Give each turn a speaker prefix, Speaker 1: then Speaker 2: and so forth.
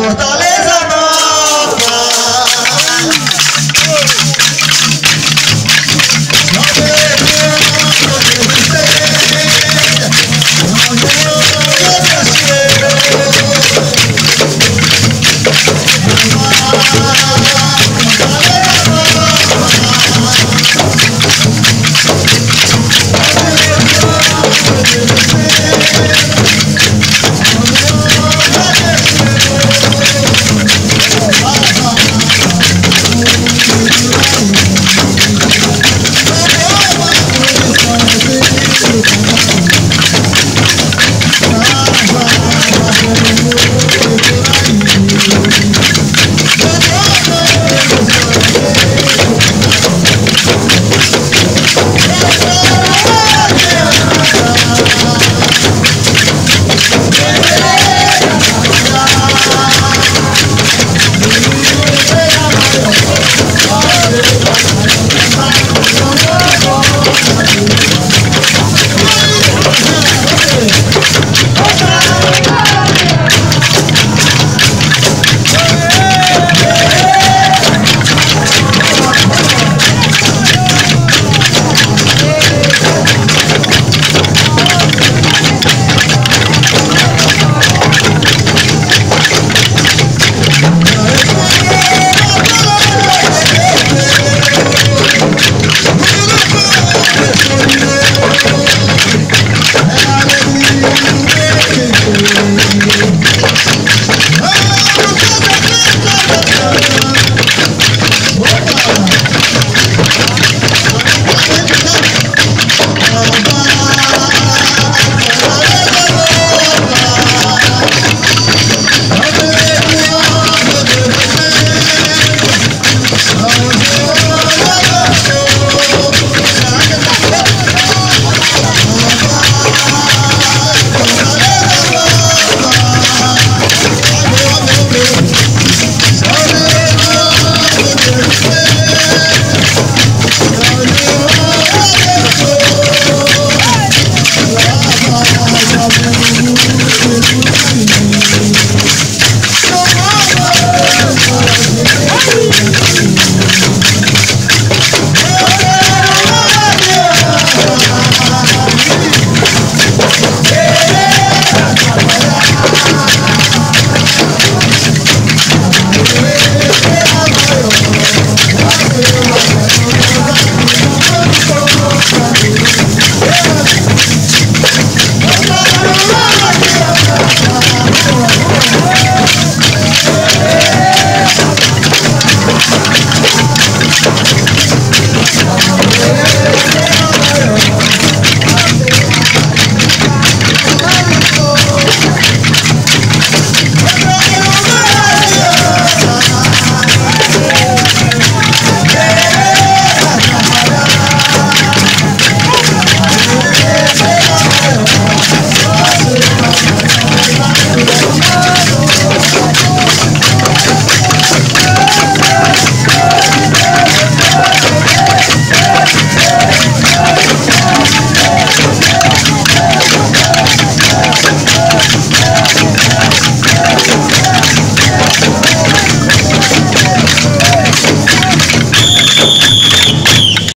Speaker 1: 我到了。